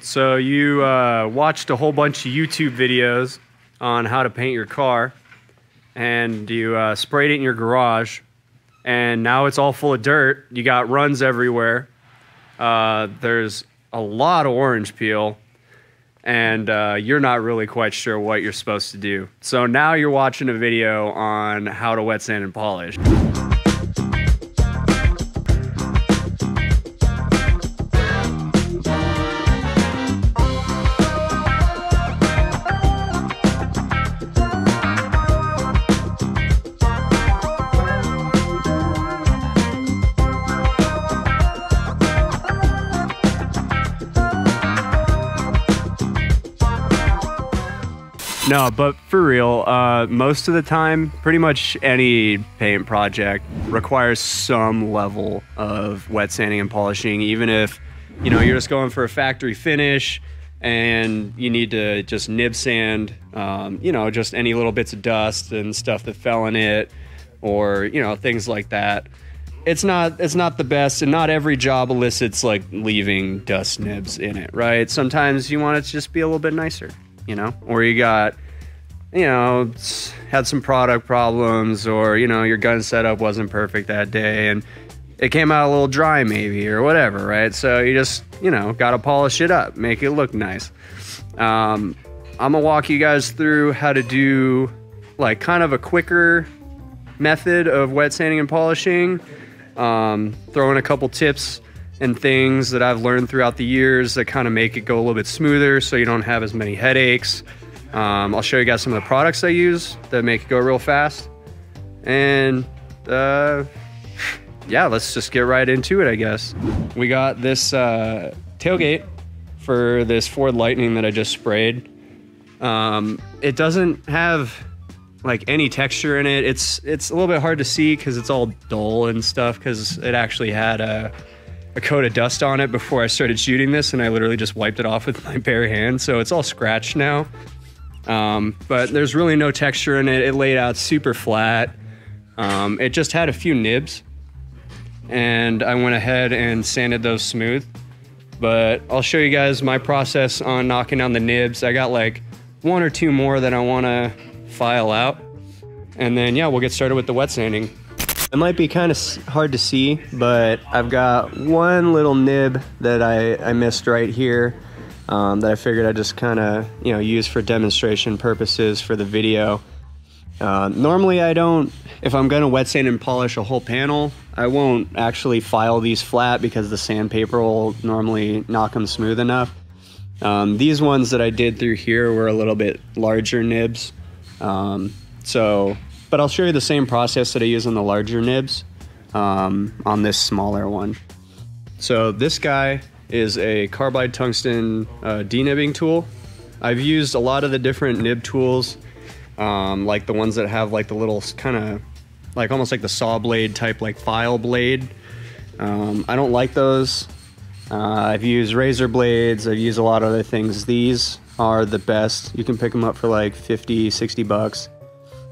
So you uh, watched a whole bunch of YouTube videos on how to paint your car, and you uh, sprayed it in your garage, and now it's all full of dirt. You got runs everywhere. Uh, there's a lot of orange peel, and uh, you're not really quite sure what you're supposed to do. So now you're watching a video on how to wet sand and polish. No, but for real, uh, most of the time, pretty much any paint project requires some level of wet sanding and polishing, even if you know you're just going for a factory finish and you need to just nib sand, um, you know, just any little bits of dust and stuff that fell in it, or you know things like that. It's not it's not the best, and not every job elicits like leaving dust nibs in it, right? Sometimes you want it to just be a little bit nicer you know, or you got, you know, had some product problems, or you know, your gun setup wasn't perfect that day, and it came out a little dry, maybe, or whatever, right? So you just, you know, got to polish it up, make it look nice. Um, I'm gonna walk you guys through how to do like kind of a quicker method of wet sanding and polishing. Um, throw in a couple tips and things that I've learned throughout the years that kind of make it go a little bit smoother so you don't have as many headaches. Um, I'll show you guys some of the products I use that make it go real fast. And uh, yeah, let's just get right into it, I guess. We got this uh, tailgate for this Ford Lightning that I just sprayed. Um, it doesn't have like any texture in it. It's it's a little bit hard to see because it's all dull and stuff because it actually had a a coat of dust on it before I started shooting this, and I literally just wiped it off with my bare hand. So it's all scratched now. Um, but there's really no texture in it. It laid out super flat. Um, it just had a few nibs, and I went ahead and sanded those smooth. But I'll show you guys my process on knocking down the nibs. I got like one or two more that I want to file out. And then, yeah, we'll get started with the wet sanding. It might be kind of hard to see, but I've got one little nib that I, I missed right here um, that I figured I'd just kind of, you know, use for demonstration purposes for the video. Uh, normally I don't, if I'm gonna wet sand and polish a whole panel, I won't actually file these flat because the sandpaper will normally knock them smooth enough. Um, these ones that I did through here were a little bit larger nibs. Um, so but I'll show you the same process that I use on the larger nibs um, on this smaller one. So this guy is a carbide tungsten uh, denibbing tool. I've used a lot of the different nib tools, um, like the ones that have like the little kind of like almost like the saw blade type like file blade. Um, I don't like those. Uh, I've used razor blades. I've used a lot of other things. These are the best. You can pick them up for like 50, 60 bucks.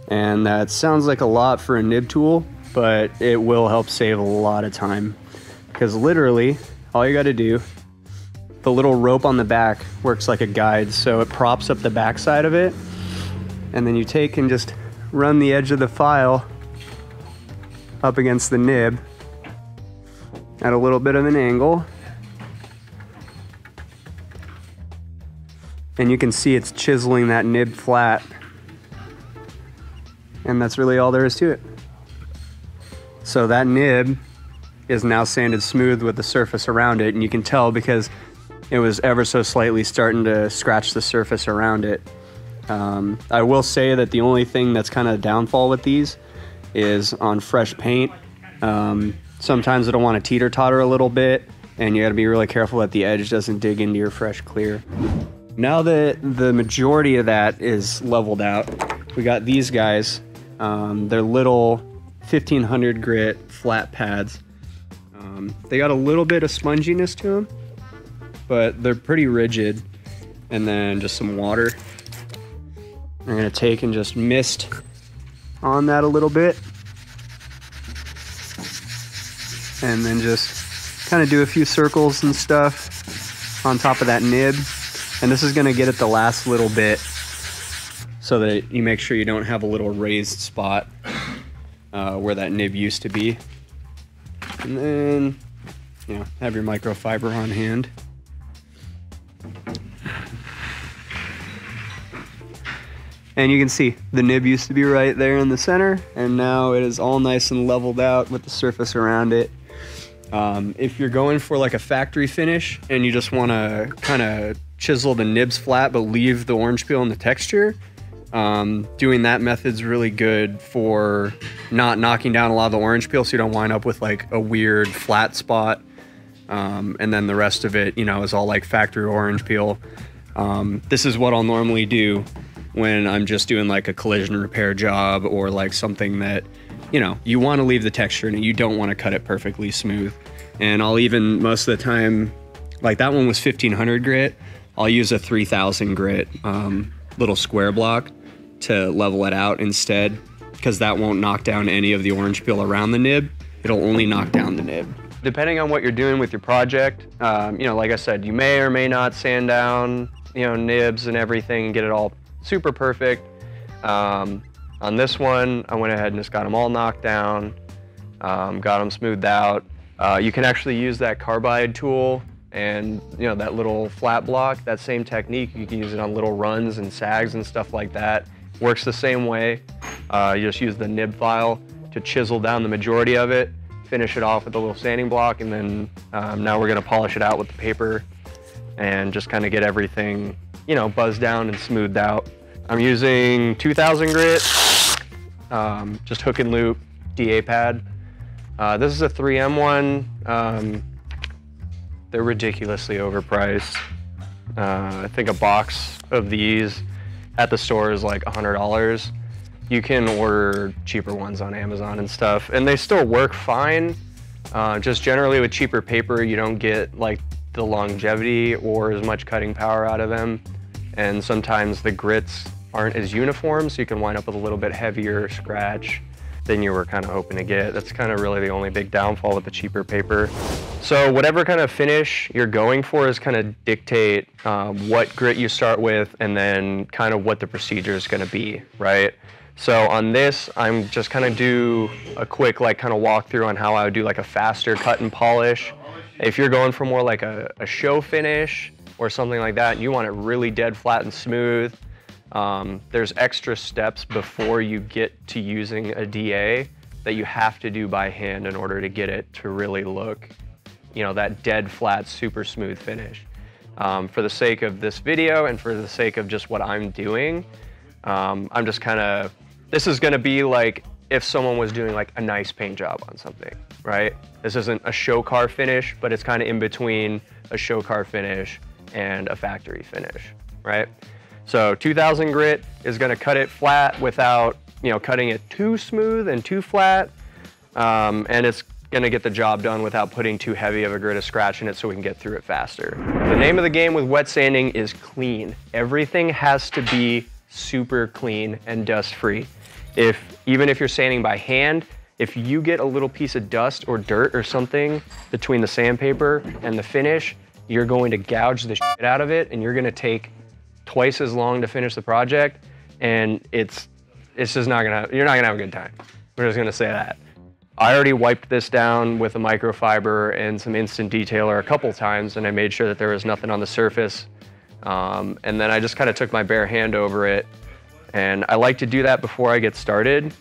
And that sounds like a lot for a nib tool, but it will help save a lot of time. Because literally, all you gotta do, the little rope on the back works like a guide, so it props up the back side of it. And then you take and just run the edge of the file up against the nib at a little bit of an angle. And you can see it's chiseling that nib flat and that's really all there is to it. So that nib is now sanded smooth with the surface around it, and you can tell because it was ever so slightly starting to scratch the surface around it. Um, I will say that the only thing that's kind of a downfall with these is on fresh paint. Um, sometimes it'll want to teeter totter a little bit, and you got to be really careful that the edge doesn't dig into your fresh clear. Now that the majority of that is leveled out, we got these guys um, they're little 1500 grit flat pads. Um, they got a little bit of sponginess to them, but they're pretty rigid. And then just some water. I'm gonna take and just mist on that a little bit. And then just kind of do a few circles and stuff on top of that nib. And this is gonna get it the last little bit so that you make sure you don't have a little raised spot uh, where that nib used to be. And then, have your microfiber on hand. And you can see the nib used to be right there in the center, and now it is all nice and leveled out with the surface around it. Um, if you're going for like a factory finish and you just want to kind of chisel the nibs flat but leave the orange peel in the texture, um, doing that method's really good for not knocking down a lot of the orange peel so you don't wind up with like a weird flat spot. Um, and then the rest of it, you know, is all like factory orange peel. Um, this is what I'll normally do when I'm just doing like a collision repair job or like something that, you know, you want to leave the texture and you don't want to cut it perfectly smooth. And I'll even most of the time, like that one was 1500 grit. I'll use a 3000 grit um, little square block to level it out instead because that won't knock down any of the orange peel around the nib. It'll only knock down the nib. Depending on what you're doing with your project, um, you know, like I said, you may or may not sand down, you know, nibs and everything and get it all super perfect. Um, on this one, I went ahead and just got them all knocked down, um, got them smoothed out. Uh, you can actually use that carbide tool and you know that little flat block, that same technique, you can use it on little runs and sags and stuff like that. Works the same way. Uh, you just use the nib file to chisel down the majority of it, finish it off with a little sanding block, and then um, now we're gonna polish it out with the paper and just kind of get everything, you know, buzzed down and smoothed out. I'm using 2000 grit, um, just hook and loop DA pad. Uh, this is a 3M one. Um, they're ridiculously overpriced. Uh, I think a box of these at the store is like $100. You can order cheaper ones on Amazon and stuff, and they still work fine. Uh, just generally with cheaper paper, you don't get like the longevity or as much cutting power out of them. And sometimes the grits aren't as uniform, so you can wind up with a little bit heavier scratch than you were kind of hoping to get. That's kind of really the only big downfall with the cheaper paper. So whatever kind of finish you're going for is kind of dictate um, what grit you start with and then kind of what the procedure is going to be, right? So on this, I'm just kind of do a quick like kind of walkthrough on how I would do like a faster cut and polish. If you're going for more like a, a show finish or something like that, and you want it really dead flat and smooth, um, there's extra steps before you get to using a DA that you have to do by hand in order to get it to really look, you know, that dead flat, super smooth finish. Um, for the sake of this video and for the sake of just what I'm doing, um, I'm just kind of, this is gonna be like if someone was doing like a nice paint job on something, right? This isn't a show car finish, but it's kind of in between a show car finish and a factory finish, right? So 2000 grit is gonna cut it flat without you know, cutting it too smooth and too flat. Um, and it's gonna get the job done without putting too heavy of a grit of scratch in it so we can get through it faster. The name of the game with wet sanding is clean. Everything has to be super clean and dust free. If, even if you're sanding by hand, if you get a little piece of dust or dirt or something between the sandpaper and the finish, you're going to gouge the shit out of it and you're gonna take twice as long to finish the project, and it's it's just not gonna you're not gonna have a good time. We're just gonna say that. I already wiped this down with a microfiber and some instant detailer a couple times, and I made sure that there was nothing on the surface. Um, and then I just kind of took my bare hand over it, and I like to do that before I get started.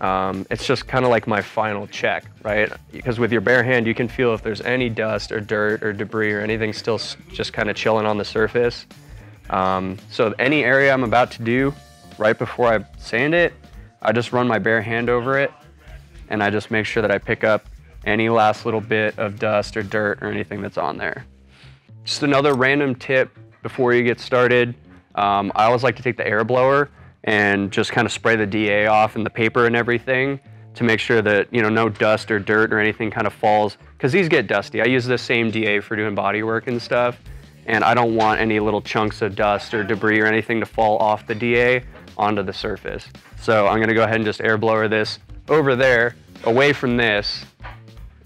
Um, it's just kind of like my final check, right? Because with your bare hand, you can feel if there's any dust or dirt or debris or anything still just kind of chilling on the surface. Um, so any area I'm about to do, right before I sand it, I just run my bare hand over it and I just make sure that I pick up any last little bit of dust or dirt or anything that's on there. Just another random tip before you get started. Um, I always like to take the air blower and just kind of spray the DA off and the paper and everything to make sure that you know no dust or dirt or anything kind of falls because these get dusty. I use the same DA for doing body work and stuff and I don't want any little chunks of dust or debris or anything to fall off the DA onto the surface. So I'm gonna go ahead and just air blower this over there, away from this,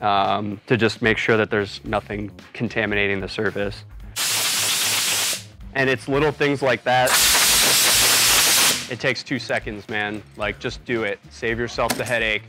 um, to just make sure that there's nothing contaminating the surface. And it's little things like that. It takes two seconds, man. Like, just do it. Save yourself the headache.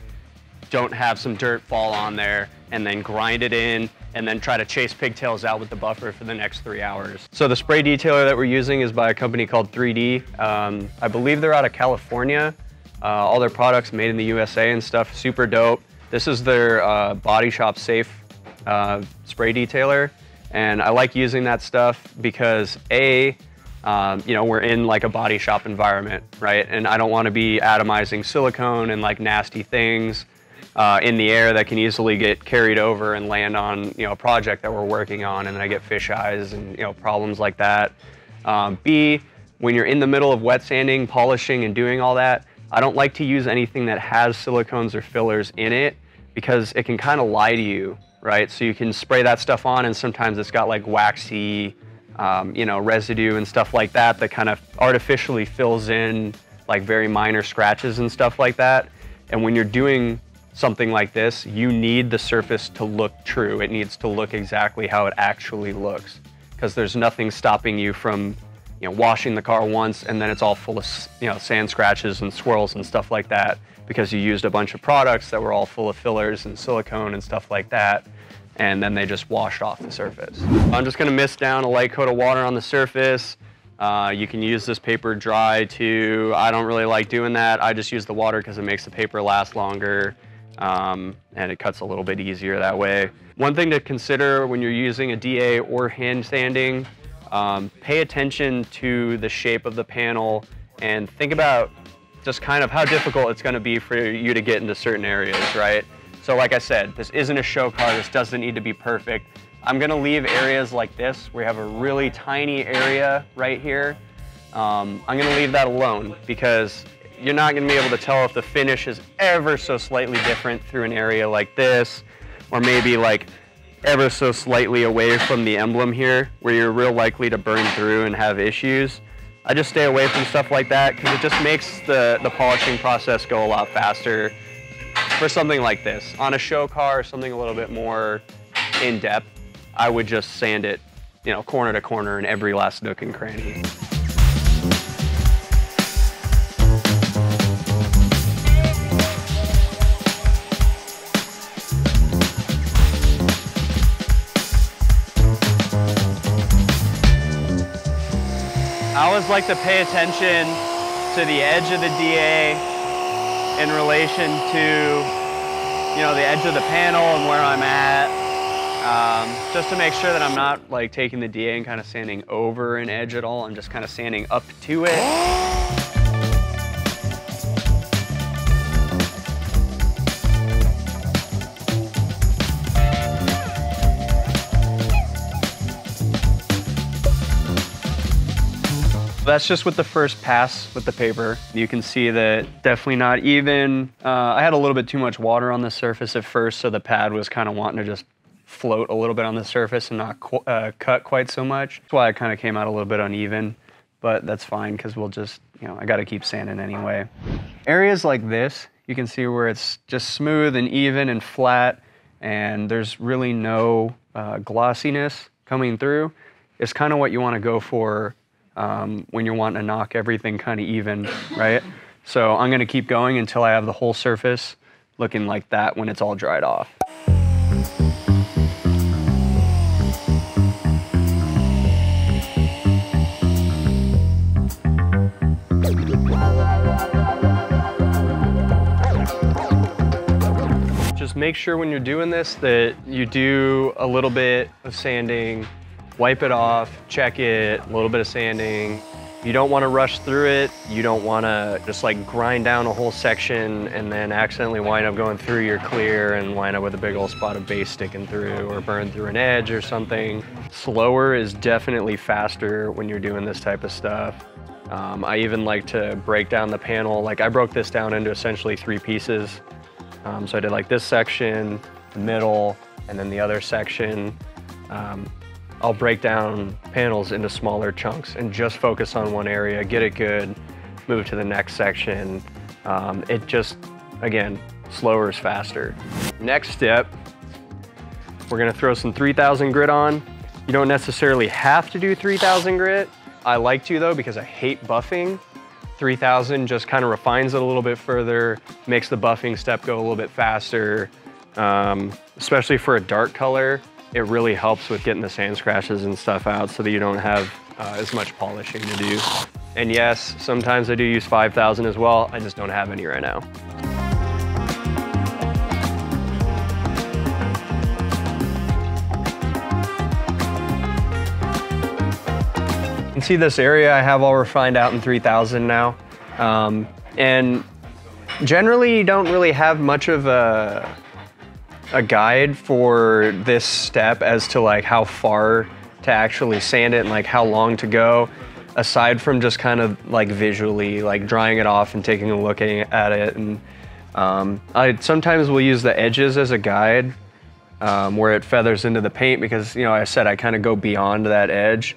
Don't have some dirt fall on there and then grind it in and then try to chase pigtails out with the buffer for the next three hours. So the spray detailer that we're using is by a company called 3D. Um, I believe they're out of California. Uh, all their products made in the USA and stuff, super dope. This is their uh, body shop safe uh, spray detailer. And I like using that stuff because A, um, you know, we're in like a body shop environment, right? And I don't want to be atomizing silicone and like nasty things uh, in the air that can easily get carried over and land on, you know, a project that we're working on and then I get fish eyes and, you know, problems like that. Um, B, when you're in the middle of wet sanding, polishing and doing all that, I don't like to use anything that has silicones or fillers in it because it can kind of lie to you, right? So you can spray that stuff on and sometimes it's got like waxy, um, you know, residue and stuff like that that kind of artificially fills in like very minor scratches and stuff like that. And when you're doing something like this, you need the surface to look true. It needs to look exactly how it actually looks because there's nothing stopping you from you know, washing the car once and then it's all full of you know, sand scratches and swirls and stuff like that because you used a bunch of products that were all full of fillers and silicone and stuff like that and then they just washed off the surface. I'm just gonna mist down a light coat of water on the surface. Uh, you can use this paper dry too. I don't really like doing that. I just use the water because it makes the paper last longer um, and it cuts a little bit easier that way. One thing to consider when you're using a DA or hand sanding, um, pay attention to the shape of the panel and think about just kind of how difficult it's gonna be for you to get into certain areas, right? So like I said, this isn't a show car, this doesn't need to be perfect. I'm gonna leave areas like this, you have a really tiny area right here. Um, I'm gonna leave that alone because you're not gonna be able to tell if the finish is ever so slightly different through an area like this, or maybe like ever so slightly away from the emblem here, where you're real likely to burn through and have issues. I just stay away from stuff like that because it just makes the, the polishing process go a lot faster for something like this. On a show car, or something a little bit more in depth, I would just sand it, you know, corner to corner in every last nook and cranny. Always like to pay attention to the edge of the DA in relation to, you know, the edge of the panel and where I'm at. Um, just to make sure that I'm not like taking the DA and kind of sanding over an edge at all. I'm just kind of sanding up to it. That's just with the first pass with the paper. You can see that definitely not even. Uh, I had a little bit too much water on the surface at first, so the pad was kind of wanting to just float a little bit on the surface and not qu uh, cut quite so much. That's why it kind of came out a little bit uneven, but that's fine because we'll just, you know, I got to keep sanding anyway. Areas like this, you can see where it's just smooth and even and flat, and there's really no uh, glossiness coming through. It's kind of what you want to go for um, when you're wanting to knock everything kind of even, right? So I'm gonna keep going until I have the whole surface looking like that when it's all dried off. Just make sure when you're doing this that you do a little bit of sanding wipe it off, check it, a little bit of sanding. You don't want to rush through it. You don't want to just like grind down a whole section and then accidentally wind up going through your clear and wind up with a big old spot of base sticking through or burn through an edge or something. Slower is definitely faster when you're doing this type of stuff. Um, I even like to break down the panel. Like I broke this down into essentially three pieces. Um, so I did like this section, the middle, and then the other section. Um, I'll break down panels into smaller chunks and just focus on one area, get it good, move to the next section. Um, it just, again, slower is faster. Next step, we're gonna throw some 3000 grit on. You don't necessarily have to do 3000 grit, I like to though because I hate buffing. 3000 just kind of refines it a little bit further, makes the buffing step go a little bit faster. Um, especially for a dark color, it really helps with getting the sand scratches and stuff out so that you don't have uh, as much polishing to do. And yes, sometimes I do use 5000 as well. I just don't have any right now. You can see this area I have all refined out in 3000 now. Um, and generally you don't really have much of a, a guide for this step as to like how far to actually sand it and like how long to go aside from just kind of like visually like drying it off and taking a look at it. And um, I sometimes will use the edges as a guide um, where it feathers into the paint because you know I said I kind of go beyond that edge.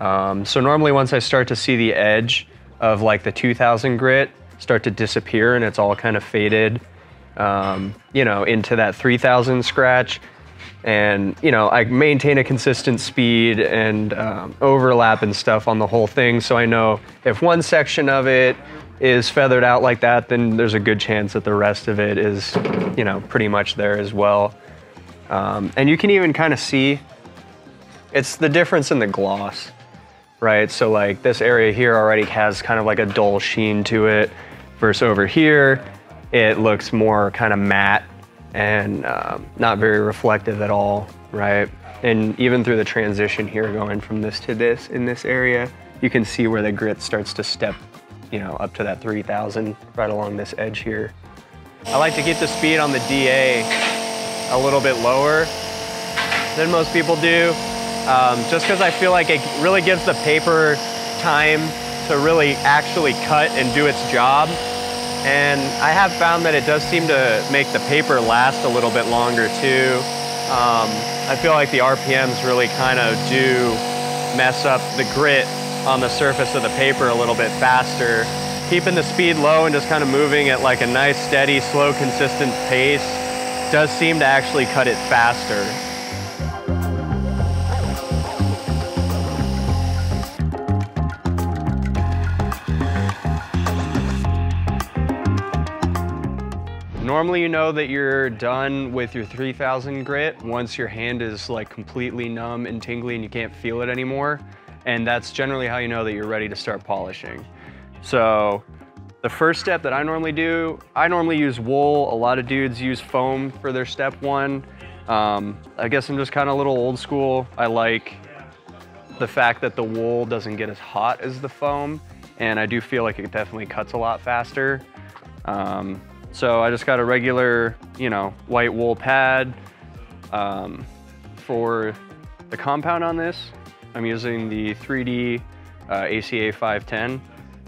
Um, so normally once I start to see the edge of like the 2000 grit start to disappear and it's all kind of faded, um, you know, into that 3000 scratch. And, you know, I maintain a consistent speed and um, overlap and stuff on the whole thing. So I know if one section of it is feathered out like that, then there's a good chance that the rest of it is, you know, pretty much there as well. Um, and you can even kind of see it's the difference in the gloss right? So like this area here already has kind of like a dull sheen to it versus over here, it looks more kind of matte and um, not very reflective at all, right? And even through the transition here going from this to this in this area, you can see where the grit starts to step, you know, up to that 3000 right along this edge here. I like to keep the speed on the DA a little bit lower than most people do um, just because I feel like it really gives the paper time to really actually cut and do its job. And I have found that it does seem to make the paper last a little bit longer too. Um, I feel like the RPMs really kind of do mess up the grit on the surface of the paper a little bit faster. Keeping the speed low and just kind of moving at like a nice, steady, slow, consistent pace does seem to actually cut it faster. Normally you know that you're done with your 3000 grit once your hand is like completely numb and tingly and you can't feel it anymore. And that's generally how you know that you're ready to start polishing. So the first step that I normally do, I normally use wool. A lot of dudes use foam for their step one. Um, I guess I'm just kind of a little old school. I like the fact that the wool doesn't get as hot as the foam and I do feel like it definitely cuts a lot faster. Um, so I just got a regular, you know, white wool pad. Um, for the compound on this, I'm using the 3D uh, ACA 510.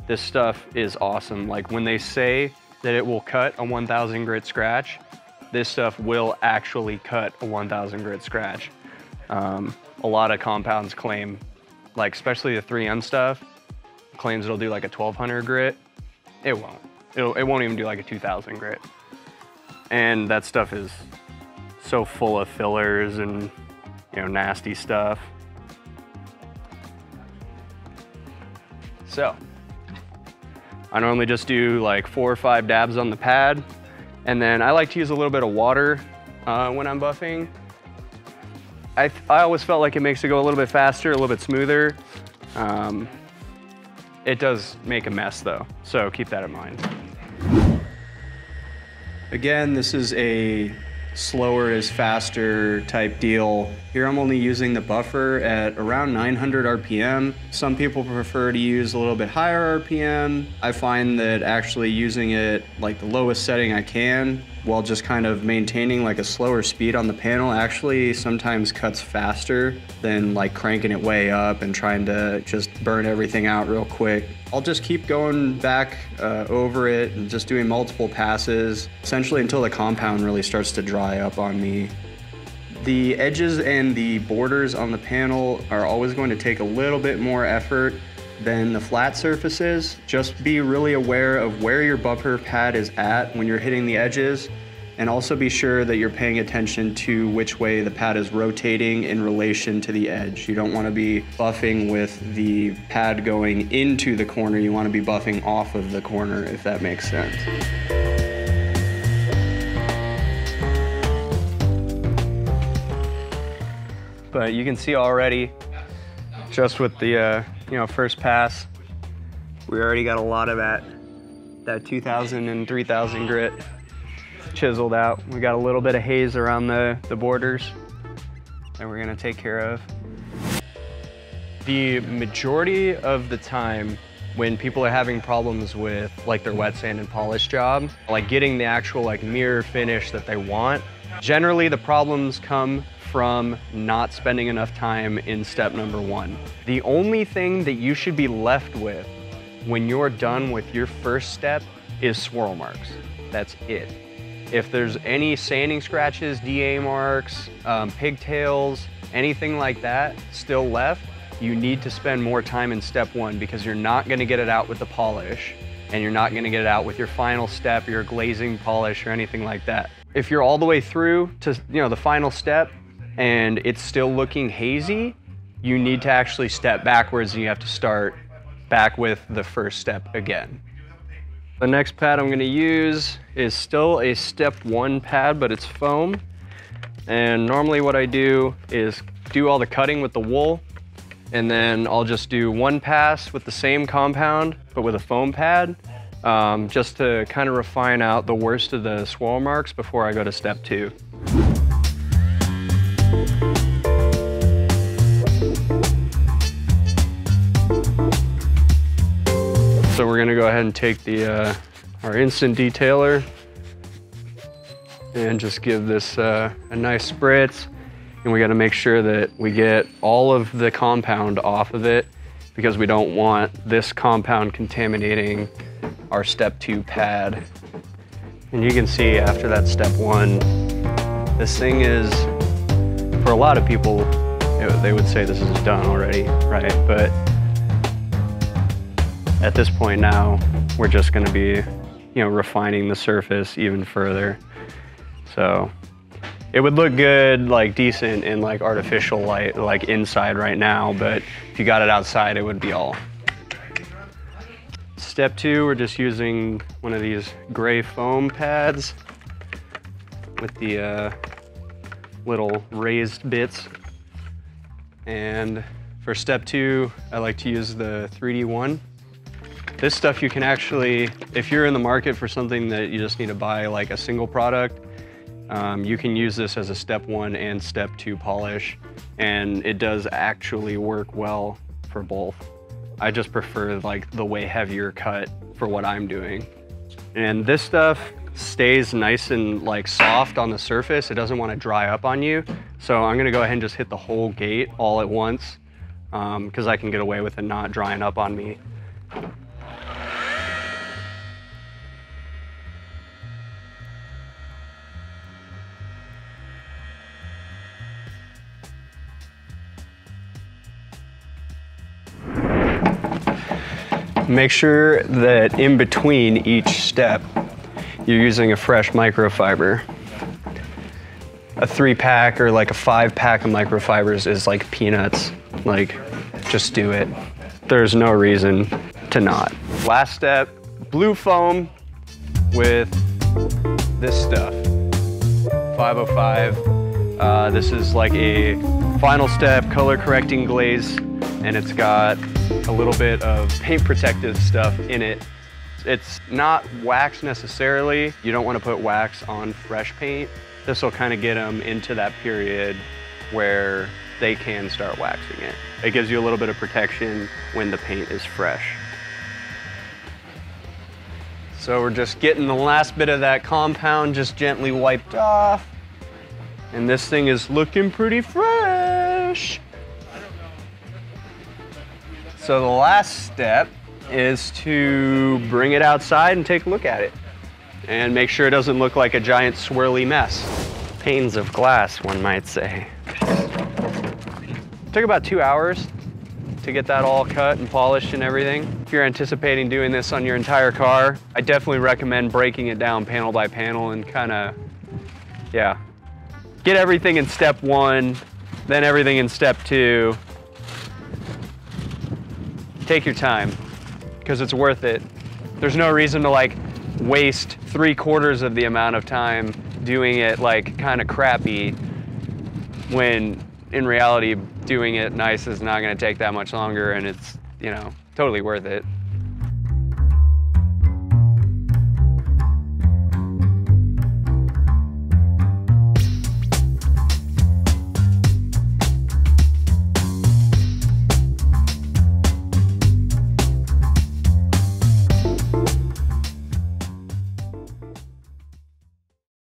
This stuff is awesome. Like when they say that it will cut a 1000 grit scratch, this stuff will actually cut a 1000 grit scratch. Um, a lot of compounds claim, like especially the 3M stuff, claims it'll do like a 1200 grit. It won't. It'll, it won't even do like a 2000 grit. And that stuff is so full of fillers and, you know, nasty stuff. So, I normally just do like four or five dabs on the pad. And then I like to use a little bit of water uh, when I'm buffing. I, I always felt like it makes it go a little bit faster, a little bit smoother. Um, it does make a mess though, so keep that in mind. Again, this is a slower is faster type deal. Here I'm only using the buffer at around 900 RPM. Some people prefer to use a little bit higher RPM. I find that actually using it like the lowest setting I can while just kind of maintaining like a slower speed on the panel actually sometimes cuts faster than like cranking it way up and trying to just burn everything out real quick. I'll just keep going back uh, over it and just doing multiple passes, essentially until the compound really starts to dry up on me. The edges and the borders on the panel are always going to take a little bit more effort than the flat surfaces. Just be really aware of where your buffer pad is at when you're hitting the edges And also be sure that you're paying attention to which way the pad is rotating in relation to the edge. You don't want to be buffing with the pad going into the corner. You want to be buffing off of the corner, if that makes sense. But you can see already, just with the uh, you know first pass, we already got a lot of that that 2000 and 3000 grit chiseled out. We got a little bit of haze around the, the borders that we're gonna take care of. The majority of the time when people are having problems with like their wet sand and polish job, like getting the actual like mirror finish that they want, generally the problems come from not spending enough time in step number one. The only thing that you should be left with when you're done with your first step is swirl marks. That's it. If there's any sanding scratches, DA marks, um, pigtails, anything like that still left, you need to spend more time in step one because you're not gonna get it out with the polish and you're not gonna get it out with your final step, your glazing polish or anything like that. If you're all the way through to you know the final step and it's still looking hazy, you need to actually step backwards and you have to start back with the first step again. The next pad I'm gonna use is still a step one pad, but it's foam. And normally what I do is do all the cutting with the wool, and then I'll just do one pass with the same compound, but with a foam pad, um, just to kind of refine out the worst of the swirl marks before I go to step two. So we're gonna go ahead and take the uh, our instant detailer and just give this uh, a nice spritz. And we gotta make sure that we get all of the compound off of it because we don't want this compound contaminating our step two pad. And you can see after that step one, this thing is, for a lot of people, they would say this is done already, right? But at this point now, we're just gonna be, you know, refining the surface even further. So it would look good, like decent in like artificial light, like inside right now, but if you got it outside, it would be all. Step two, we're just using one of these gray foam pads with the uh, little raised bits. And for step two, I like to use the 3D one. This stuff you can actually, if you're in the market for something that you just need to buy like a single product, um, you can use this as a step one and step two polish, and it does actually work well for both. I just prefer like the way heavier cut for what I'm doing. And this stuff stays nice and like soft on the surface. It doesn't want to dry up on you. So I'm gonna go ahead and just hit the whole gate all at once because um, I can get away with it not drying up on me. Make sure that in between each step, you're using a fresh microfiber. A three pack or like a five pack of microfibers is like peanuts. Like, just do it. There's no reason to not. Last step, blue foam with this stuff. 505. Uh, this is like a final step color correcting glaze and it's got a little bit of paint protective stuff in it. It's not wax necessarily. You don't want to put wax on fresh paint. This will kind of get them into that period where they can start waxing it. It gives you a little bit of protection when the paint is fresh. So we're just getting the last bit of that compound just gently wiped off. And this thing is looking pretty fresh. So the last step is to bring it outside and take a look at it and make sure it doesn't look like a giant swirly mess. Panes of glass, one might say. Took about two hours to get that all cut and polished and everything. If you're anticipating doing this on your entire car, I definitely recommend breaking it down panel by panel and kind of Yeah. Get everything in step one, then everything in step two. Take your time, because it's worth it. There's no reason to like waste three quarters of the amount of time doing it like kind of crappy when in reality doing it nice is not going to take that much longer and it's you know totally worth it